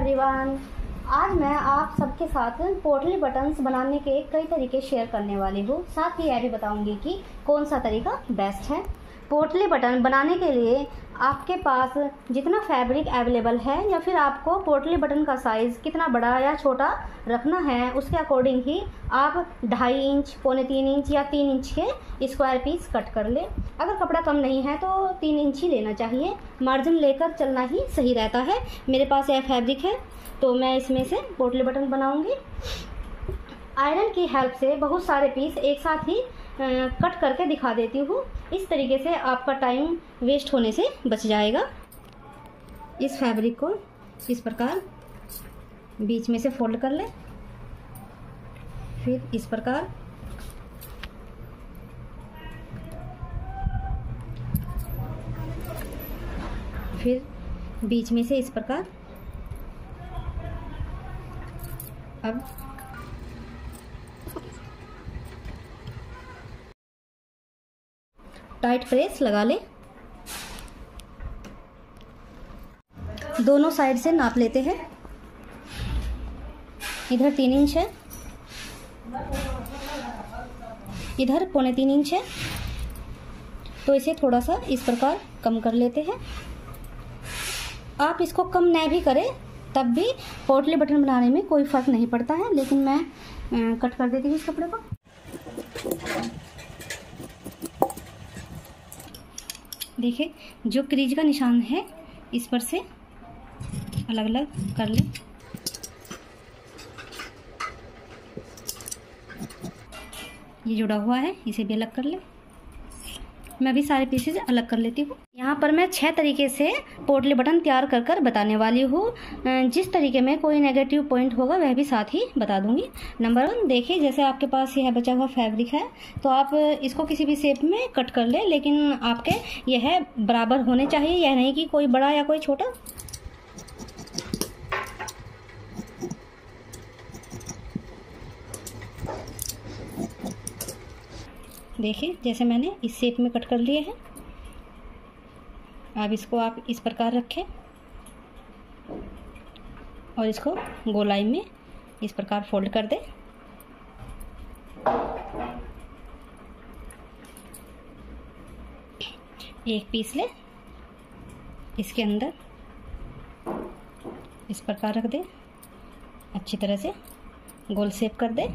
Everyone आज मैं आप सबके साथ पोर्टली बटन्स बनाने के कई तरीके शेयर करने वाली हूँ। साथ ही यह भी बताऊँगी कि कौन सा तरीका बेस्ट है। पोटली बटन बनाने के लिए आपके पास जितना फैब्रिक अवेलेबल है या फिर आपको पोटली बटन का साइज़ कितना बड़ा या छोटा रखना है, उसके अकॉर्डिंग ही आप ढाई इंच, पौने तीन इंच या तीन इंच के स्क्वायर पीस कट कर ले। अगर कपड़ा कम नहीं है तो तीन इंच ही लेना चाहिए। मार्जिन लेकर चलना ही सही रहता है। मेरे पास यह फैब्रिक है तो मैं इसमें से पोटली बटन बनाऊँगी। आयरन की हेल्प से बहुत सारे पीस एक साथ ही कट करके दिखा देती हूँ। इस तरीके से आपका टाइम वेस्ट होने से बच जाएगा। इस फैब्रिक को इस प्रकार बीच में से फोल्ड कर ले। फिर इस प्रकार फिर बीच में से इस प्रकार। अब टाइट प्रेस लगा ले। दोनों साइड से नाप लेते हैं। इधर तीन इंच है। इधर पौने तीन इंच है। तो इसे थोड़ा सा इस प्रकार कम कर लेते हैं। आप इसको कम न भी करें, तब भी पोटली बटन बनाने में कोई फ़र्क नहीं पड़ता है, लेकिन मैं कट कर देती हूँ इस कपड़े को। देखिए, जो क्रीज का निशान है, इस पर से अलग अलग कर ले। ये जुड़ा हुआ है, इसे भी अलग कर ले। मैं भी सारे पीसेज अलग कर लेती हूँ। यहाँ पर मैं छह तरीके से पोटली बटन तैयार कर कर बताने वाली हूँ। जिस तरीके में कोई नेगेटिव पॉइंट होगा, वह भी साथ ही बता दूँगी। नंबर वन देखिए, जैसे आपके पास यह बचा हुआ फैब्रिक है तो आप इसको किसी भी शेप में कट कर ले, लेकिन आपके यह बराबर होने चाहिए। यह नहीं कि कोई बड़ा या कोई छोटा। देखिए जैसे मैंने इस शेप में कट कर लिए हैं। अब इसको आप इस प्रकार रखें और इसको गोलाई में इस प्रकार फोल्ड कर दें। एक पीस ले इसके अंदर इस प्रकार रख दे। अच्छी तरह से गोल शेप कर दे।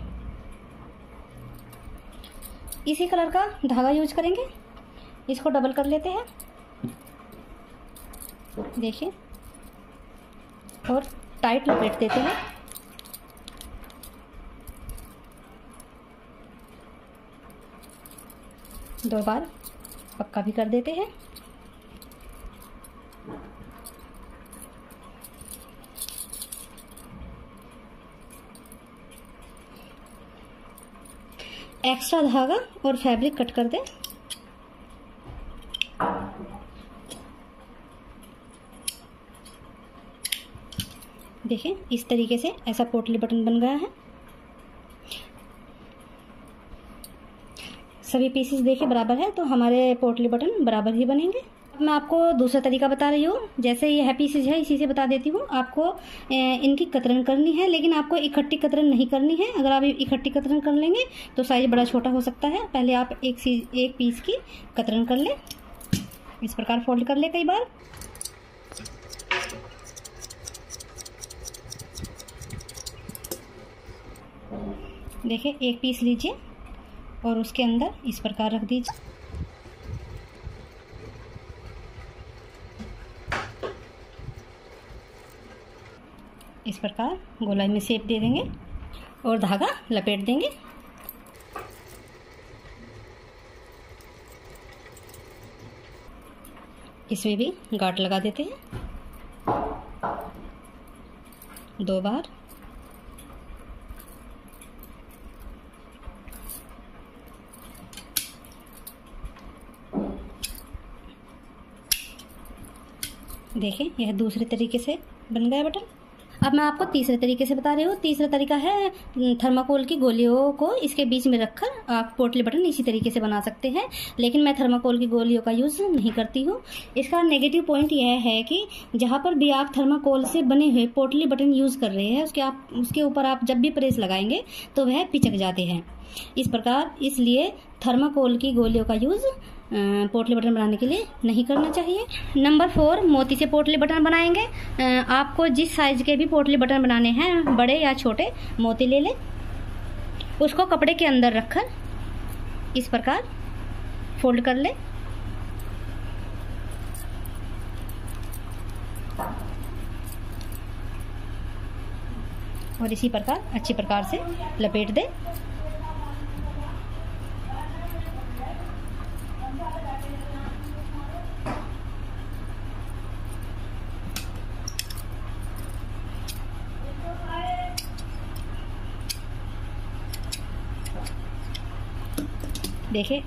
इसी कलर का धागा यूज़ करेंगे। इसको डबल कर लेते हैं। देखिए। और टाइट लपेट देते हैं। दो बार पक्का भी कर देते हैं। एक्स्ट्रा धागा और फैब्रिक कट कर दें। देखें, इस तरीके से ऐसा पोटली बटन बन गया है। सभी पीसेस देखिए बराबर है तो हमारे पोटली बटन बराबर ही बनेंगे। मैं आपको दूसरा तरीका बता रही हूँ। जैसे ये है पीसेज है, इसी से बता देती हूँ। आपको इनकी कतरन करनी है, लेकिन आपको इकट्ठी कतरन नहीं करनी है। अगर आप इकट्ठी कतरन कर लेंगे तो साइज़ बड़ा छोटा हो सकता है। पहले आप एक सीज एक पीस की कतरन कर ले। इस प्रकार फोल्ड कर ले कई बार। देखिए, एक पीस लीजिए और उसके अंदर इस प्रकार रख दीजिए। इस प्रकार गोलाई में सेप दे देंगे और धागा लपेट देंगे। इसमें भी गांठ लगा देते हैं। दो बार। देखें, यह दूसरे तरीके से बन गया बटन। अब मैं आपको तीसरे तरीके से बता रही हूँ। तीसरा तरीका है थर्माकोल की गोलियों को इसके बीच में रखकर आप पोटली बटन इसी तरीके से बना सकते हैं। लेकिन मैं थर्माकोल की गोलियों का यूज़ नहीं करती हूँ। इसका नेगेटिव पॉइंट यह है कि जहाँ पर भी आप थर्माकोल से बने हुए पोटली बटन यूज़ कर रहे हैं, उसके आप, उसके ऊपर आप जब भी प्रेस लगाएँगे तो वह पिचक जाते हैं। इस प्रकार इसलिए थर्माकोल की गोलियों का यूज़ पोटली बटन बनाने के लिए नहीं करना चाहिए। नंबर फोर, मोती से पोटली बटन बनाएँगे। आपको जिस साइज़ के भी पोटली बटन बनाने हैं, बड़े या छोटे, मोती ले लें। उसको कपड़े के अंदर रखकर इस प्रकार फोल्ड कर लें। और इसी प्रकार, अच्छी प्रकार से लपेट दे। देखिए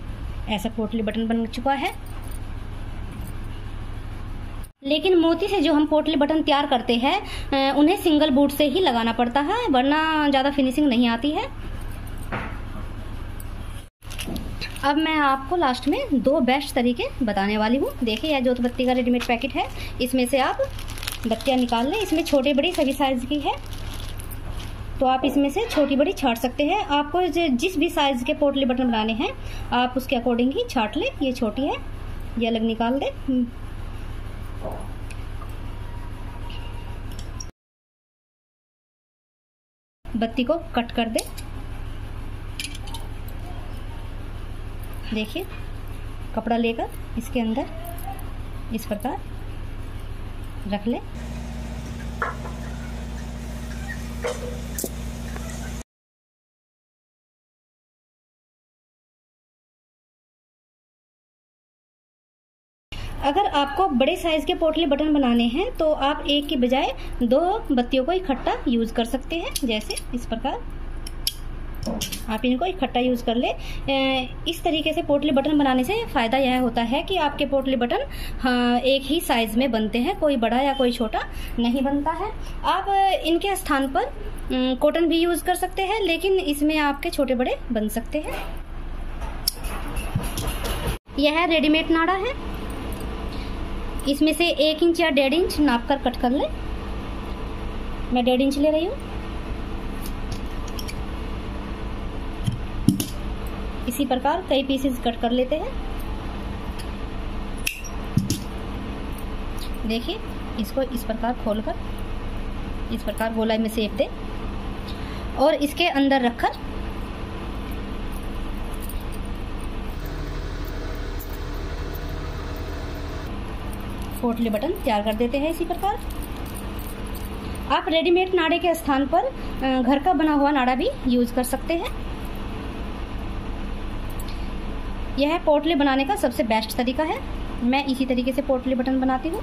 ऐसा पोटली बटन बन चुका है। लेकिन मोती से जो हम पोटली बटन तैयार करते हैं उन्हें सिंगल बूट से ही लगाना पड़ता है, वरना ज़्यादा फिनिशिंग नहीं आती है। अब मैं आपको लास्ट में दो बेस्ट तरीके बताने वाली हूँ। देखिए यह जोत बत्ती का रेडीमेड पैकेट है। इसमें से आप बत्तियाँ निकाल लें। इसमें छोटे बड़ी सभी साइज़ की है। तो आप इसमें से छोटी बड़ी छाट सकते हैं। आपको जिस भी साइज़ के पोटली बटन बनाने हैं, आप उसके अकॉर्डिंग ही छाट लें। ये छोटी है, ये अलग निकाल दे। हम्म। बत्ती को कट कर दे। देखिए, कपड़ा लेकर इसके अंदर इस प्रकार रख ले। अगर आपको बड़े साइज़ के पोटले बटन बनाने हैं तो आप एक के बजाय दो बत्तियों को इकट्ठा यूज़ कर सकते हैं, जैसे इस प्रकार। आप इनको इकट्ठा यूज़ कर ले। इस तरीके से पोटली बटन बनाने से फ़ायदा यह होता है कि आपके पोटली बटन हाँ, एक ही साइज़ में बनते हैं कोई बड़ा या कोई छोटा नहीं बनता है। आप इनके स्थान पर कॉटन भी यूज़ कर सकते हैं लेकिन इसमें आपके छोटे बड़े बन सकते हैं। यह रेडीमेड नाड़ा है। इसमें से एक इंच या डेढ़ इंच नाप कर कट कर ले। मैं डेढ़ इंच ले रही हूँ। इसी प्रकार कई पीसेस कट कर लेते हैं। देखिए, इसको इस प्रकार खोलकर, इस प्रकार गोलाई में सेप दे और इसके अंदर रखकर पोटली बटन तैयार कर देते हैं इसी प्रकार। आप रेडीमेड नाड़े के स्थान पर घर का बना हुआ नाड़ा भी यूज़ कर सकते हैं। यह पोटली बनाने का सबसे बेस्ट तरीका है। मैं इसी तरीके से पोटली बटन बनाती हूँ।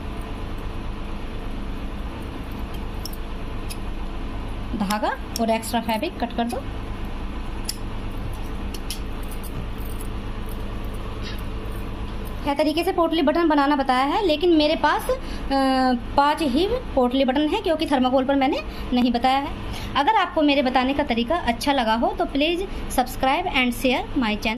धागा और एक्स्ट्रा फैब्रिक कट कर दो। क्या तरीके से पोटली बटन बनाना बताया है, लेकिन मेरे पास पाँच ही पोटली बटन है, क्योंकि थर्माकोल पर मैंने नहीं बताया है। अगर आपको मेरे बताने का तरीका अच्छा लगा हो तो please subscribe and share my channel